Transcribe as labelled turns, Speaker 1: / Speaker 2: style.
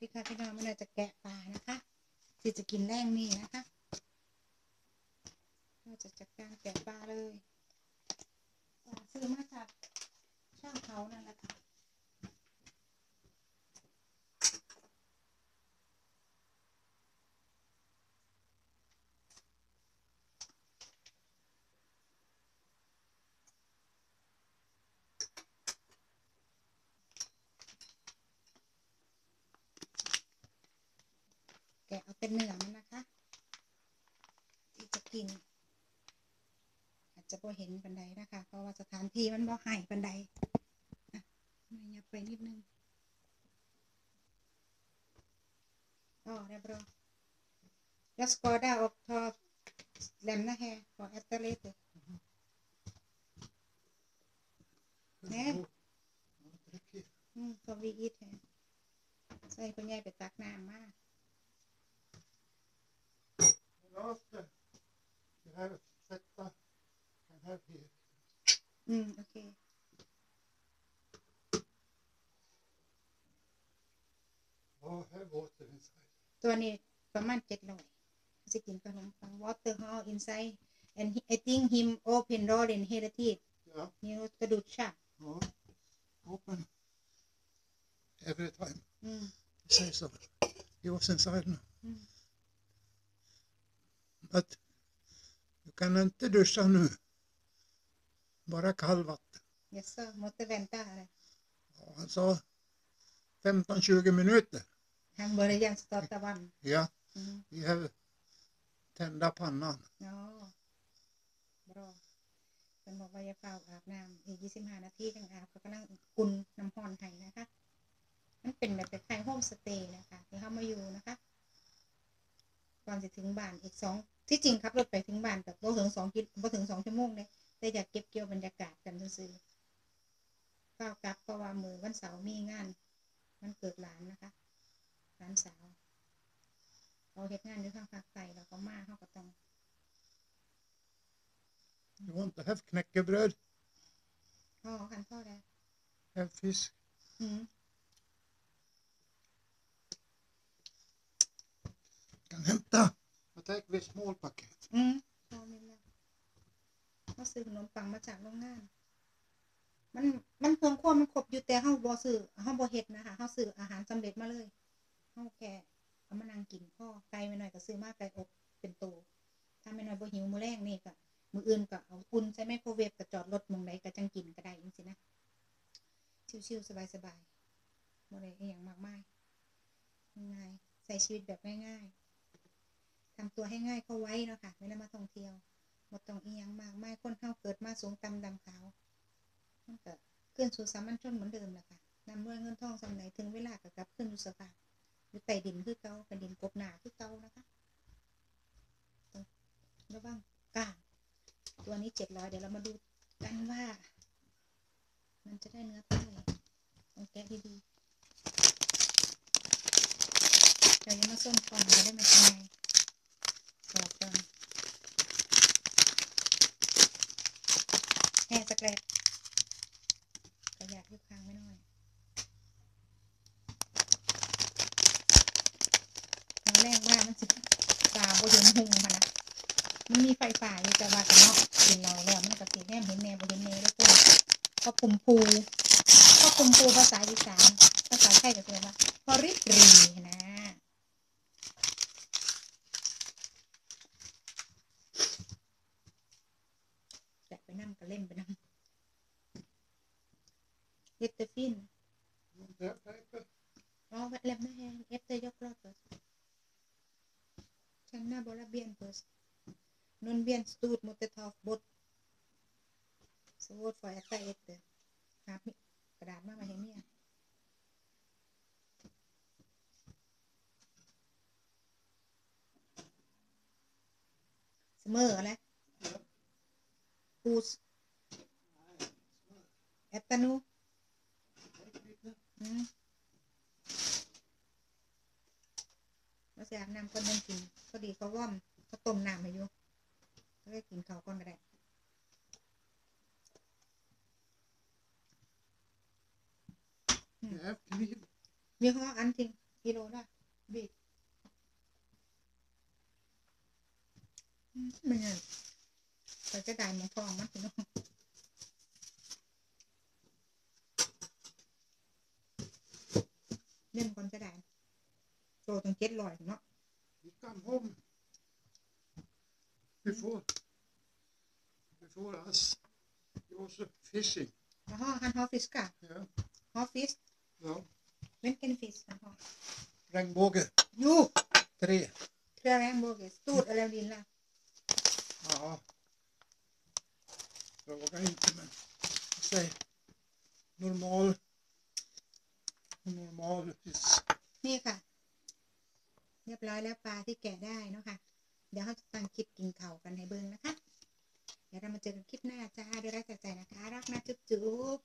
Speaker 1: พี่ค่ะพี่น้องมันเราจะแกะปลานะคะที่จะกินแรงนี่นะคะเราจะจัดการแกะปลาเลยปลาซื้อมาจากช่างเขานั่นแหละค่ะ แกะเอาเป็นเนื้อมันนะคะที่จะกิน อาจจะพอเห็นบันไดนะคะ เพราะว่าสถานที่มันบ่ให้บันไดอะมันยับไปนิดนึงอ๋อเรียบร้อย Jag skadar och ta, lämna här och äta lite. Nej. Mm, får vi eat här. ใส่คุณยา
Speaker 2: daughter. You have a
Speaker 1: sector and have here. Mm, okay.
Speaker 2: Oh, have water inside.
Speaker 1: ตัวนี้ประมาณเจ็ดร้อยจะกินขนมปัง water hall inside and he, I think him open all in here. and
Speaker 2: heritage yeah.
Speaker 1: you know กระดูดชา
Speaker 2: oh, open every time
Speaker 1: mm.
Speaker 2: say so. he was inside now
Speaker 1: Mm.
Speaker 2: But du kan inte duscha nu. Bara kallvatten.
Speaker 1: yes sir måste vänta här
Speaker 2: Ja, han sa 15-20 minuter.
Speaker 1: han börjar starta varm
Speaker 2: Ja,
Speaker 1: อืม
Speaker 2: vi har tända pannan.
Speaker 1: อ๋อ bra เป็นบอกว่าจะเฝ้าอาบน้ำอีกยี่สิบห้านาทีจังอาบเขากำลังอุ่นน้ำพรให้นะคะ มันเป็นแบบคล้ายๆโฮมสเตย์นะคะที่เขามาอยู่นะคะ ก่อนจะถึงบ้านอีกสองที่จริงขับรถไปถึงบ้านกับบ่ถึงสองกิโลบ่ถึงสองชั่วโมงเลยแต่อยากเก็บเกี่ยวบรรยากาศกันซื่อๆก้าวกลับเพราะว่ามือวันเสาร์มีงานมันเกิดหลานนะคะหลานสาวเราเฮ็ดงานอยู่ทางภาคใต้เราก็มาเขาก็ต้อง
Speaker 2: You want to have knäckebröd?
Speaker 1: พ่อคันพ่อได้
Speaker 2: Have fisk?
Speaker 1: อืม
Speaker 2: Kan hämta. Jag tänker vi small paket.
Speaker 1: อืมพอมีแล้วเขาซื้อขนมปังมาจากโรงงาน มันมันเครื่องครัวมันครบอยู่แต่เฮาบ่ซื้อเฮาบ่เฮ็ดนะคะเฮาซื้ออาหารสำเร็จมาเลยเฮาแค่เอามานั่งกินพ่อไก่ไม่น้อยก็ซื้อมาไก่อบเป็นโตถ้าไม่น้อยบ่หิวมื้อแรกนี่ก็มื้ออื่นก็เอาอุ่นใส่ไมโครเวฟก็จอดรถหมองใดก็จังกินก็ได้จังซี่นะชิวๆสบายๆบ่ได้อีหยังมากมายง่ายๆใช้ชีวิตแบบง่ายๆ ทำตัวให้ง่ายเข้าไว้เนาะค่ะเวลามาท่องเที่ยวบ่ต้องอียงมากมายคนเฮาเกิดมาสูงต่ำดำขาวมันก็ขึ้นสู่สามัญชนเหมือนเดิมแหละค่ะนำด้วยเงินทองสำไหนถึงเวลาก็กลับขึ้นสู่สภาพอยู่ใต้ดินคือเก่าเป็นดินกบหนาคือเก่านะคะต้องระวังก้างตัวนี้เจ็ดร้อยเดี๋ยวเรามาดูกันว่า มันจะได้เนื้อเท่าไหร่ต้องแกะดีๆเรายังมาส้นฟองจะได้ไหมทำไงกรอบก่อน แห่สแกรบก็อยากยุบค้างไว้หน่อยตอนแรกว่ามันสิตาบเห็นหุงค่ะนะมันมีไฟฝ่าอยู่แต่ว่ากันเนาะกินเราแล้วมันก็สีแนมเห็นแนวบ่เห็นแนวแล้วก็ก็ปุ่มพูก็ปุ่มพูภาษาอีสานภาษาไทยก็คือว่าพอริบรีนะแตะไปนั่งก็เล่นไปนั่ง เล็บเตฟิน
Speaker 2: You want to have paper?
Speaker 1: Ja, lämna här efter jag pratat. Känna bara ben först. Någon ben stort måste ta bort. Svårt för att äta efter. หามิกระดาษมามาเห็นเนี่ยเสมออะไรปูสแอตตานูอื มมาเสียอาบน้ำก่อนยังกินพอดีเขาว่อมเขาต้มน้ำให้อยู่ก็เลยกินข้าวก่อนก็ได้
Speaker 2: You have kniv.
Speaker 1: มีข้ออันทิ้งกิโลละบีบอืมมันไงเราจะได้หมองทองมันพี่น้อง เล่นก่อนจะได้โตตั้งเจ็ดร้อยเนาะ
Speaker 2: We come home before before us. He was uh, fishing.
Speaker 1: แล้วห่อฮันฮอฟิสกะ
Speaker 2: Yeah.
Speaker 1: ฮอฟิส
Speaker 2: Well,
Speaker 1: เว้นเกนฟิสฮันฮอ
Speaker 2: regnbåge.
Speaker 1: ยู
Speaker 2: Tre.
Speaker 1: เครือแรงโบเกสตูดอะไรดินล่ะ
Speaker 2: Ja. Fråga inte men säg normal normal fisk.
Speaker 1: นี่ค่ะ เรียบร้อยแล้วปลาที่แกะได้เนาะค่ะ เดี๋ยวเราจะตั้งคลิปกินเข่ากันในเบิงนะคะ เดี๋ยวเรามาเจอกันคลิปหน้าจ้าด้วยรักจากใจนะคะ รักนะจุ๊บจุ๊บ